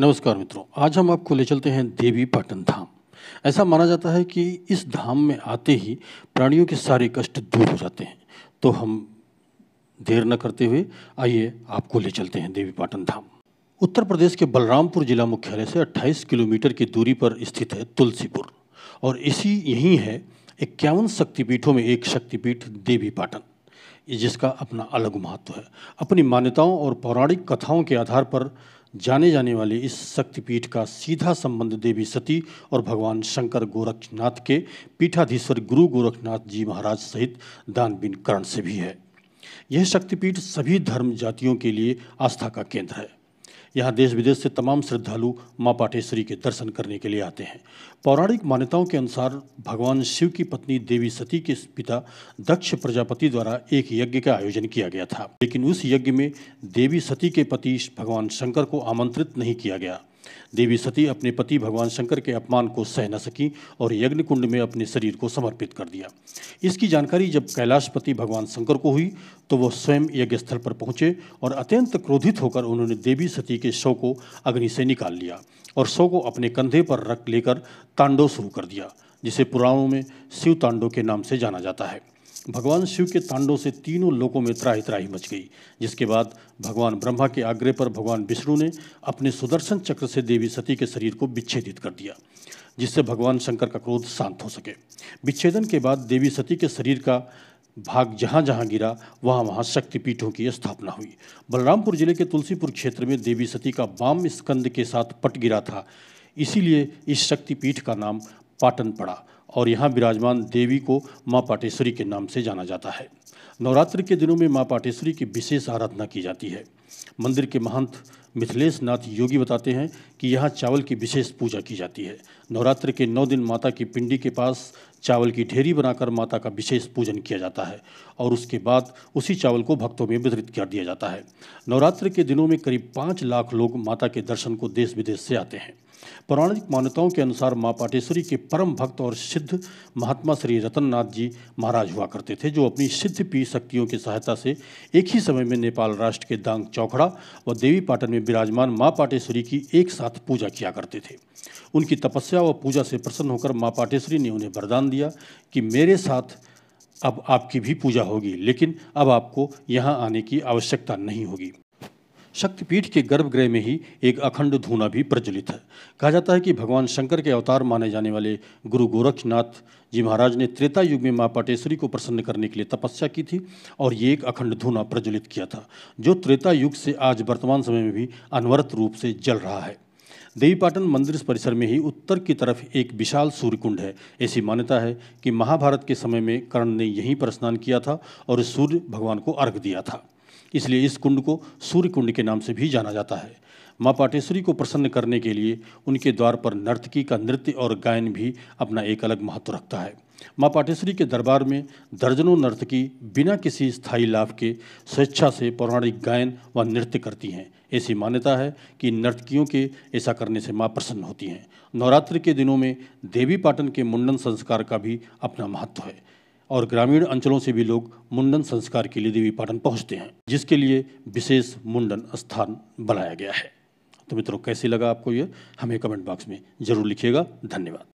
नमस्कार मित्रों, आज हम आपको ले चलते हैं देवी पाटन धाम। ऐसा माना जाता है कि इस धाम में आते ही प्राणियों के सारे कष्ट दूर हो जाते हैं। तो हम देर न करते हुए आइए आपको ले चलते हैं देवी पाटन धाम। उत्तर प्रदेश के बलरामपुर जिला मुख्यालय से 28 किलोमीटर की दूरी पर स्थित है तुलसीपुर और इसी यही है इक्यावन शक्तिपीठों में एक शक्तिपीठ देवी पाटन, जिसका अपना अलग महत्व है। अपनी मान्यताओं और पौराणिक कथाओं के आधार पर जाने जाने वाले इस शक्तिपीठ का सीधा संबंध देवी सती और भगवान शंकर गोरखनाथ के पीठाधीश्वर गुरु गोरखनाथ जी महाराज सहित दानबीन करण से भी है। यह शक्तिपीठ सभी धर्म जातियों के लिए आस्था का केंद्र है। यहाँ देश विदेश से तमाम श्रद्धालु माँ पाटेश्वरी के दर्शन करने के लिए आते हैं। पौराणिक मान्यताओं के अनुसार भगवान शिव की पत्नी देवी सती के पिता दक्ष प्रजापति द्वारा एक यज्ञ का आयोजन किया गया था। लेकिन उस यज्ञ में देवी सती के पति भगवान शंकर को आमंत्रित नहीं किया गया। देवी सती अपने पति भगवान शंकर के अपमान को सह न सकी और यज्ञ कुंड में अपने शरीर को समर्पित कर दिया। इसकी जानकारी जब कैलाशपति भगवान शंकर को हुई तो वह स्वयं यज्ञ स्थल पर पहुँचे और अत्यंत क्रोधित होकर उन्होंने देवी सती के शव को अग्नि से निकाल लिया और शव को अपने कंधे पर रख लेकर तांडव शुरू कर दिया, जिसे पुराणों में शिव तांडव के नाम से जाना जाता है। भगवान शिव के तांडव से तीनों लोकों में त्राही त्राही मच गई, जिसके बाद भगवान ब्रह्मा के आग्रह पर भगवान विष्णु ने अपने सुदर्शन चक्र से देवी सती के शरीर को विच्छेदित कर दिया, जिससे भगवान शंकर का क्रोध शांत हो सके। विच्छेदन के बाद देवी सती के शरीर का भाग जहाँ जहाँ गिरा वहाँ वहाँ शक्तिपीठों की स्थापना हुई। बलरामपुर ज़िले के तुलसीपुर क्षेत्र में देवी सती का वाम स्कंद के साथ पट गिरा था, इसीलिए इस शक्तिपीठ का नाम पाटन पड़ा। और यहाँ विराजमान देवी को माँ पाटेश्वरी के नाम से जाना जाता है। नवरात्र के दिनों में माँ पाटेश्वरी की विशेष आराधना की जाती है। मंदिर के महंत मिथिलेश नाथ योगी बताते हैं कि यहाँ चावल की विशेष पूजा की जाती है। नवरात्र के नौ दिन माता की पिंडी के पास चावल की ढेरी बनाकर माता का विशेष पूजन किया जाता है और उसके बाद उसी चावल को भक्तों में वितरित कर दिया जाता है। नवरात्र के दिनों में करीब पाँच लाख लोग माता के दर्शन को देश विदेश से आते हैं। पौराणिक मान्यताओं के अनुसार माँ पाटेश्वरी के परम भक्त और सिद्ध महात्मा श्री रतननाथ जी महाराज हुआ करते थे, जो अपनी सिद्ध पी शक्तियों की सहायता से एक ही समय में नेपाल राष्ट्र के दांग चौखड़ा व देवी पाटन में विराजमान माँ पाटेश्वरी की एक साथ पूजा किया करते थे। उनकी तपस्या व पूजा से प्रसन्न होकर माँ पाटेश्वरी ने उन्हें वरदान दिया कि मेरे साथ अब आपकी भी पूजा होगी, लेकिन अब आपको यहाँ आने की आवश्यकता नहीं होगी। शक्तिपीठ के गर्भगृह में ही एक अखंड धूना भी प्रज्वलित है। कहा जाता है कि भगवान शंकर के अवतार माने जाने वाले गुरु गोरखनाथ जी महाराज ने त्रेता युग में माँ पाटेश्वरी को प्रसन्न करने के लिए तपस्या की थी और ये एक अखंड धूना प्रज्वलित किया था, जो त्रेता युग से आज वर्तमान समय में भी अनवरत रूप से जल रहा है। देवीपाटन मंदिर परिसर में ही उत्तर की तरफ़ एक विशाल सूर्यकुंड है। ऐसी मान्यता है कि महाभारत के समय में कर्ण ने यहीं पर स्नान किया था और सूर्य भगवान को अर्घ दिया था। इसलिए इस कुंड को सूर्य कुंड के नाम से भी जाना जाता है। माँ पाटेश्वरी को प्रसन्न करने के लिए उनके द्वार पर नर्तकी का नृत्य और गायन भी अपना एक अलग महत्व रखता है। माँ पाटेश्वरी के दरबार में दर्जनों नर्तकी बिना किसी स्थायी लाभ के स्वेच्छा से पौराणिक गायन व नृत्य करती हैं। ऐसी मान्यता है कि नर्तकियों के ऐसा करने से माँ प्रसन्न होती हैं। नवरात्रि के दिनों में देवी पाटन के मुंडन संस्कार का भी अपना महत्व है। और ग्रामीण अंचलों से भी लोग मुंडन संस्कार के लिए देवी पाटन पहुँचते हैं, जिसके लिए विशेष मुंडन स्थान बनाया गया है। तो मित्रों, कैसे लगा आपको ये? हमें कमेंट बॉक्स में ज़रूर लिखिएगा। धन्यवाद।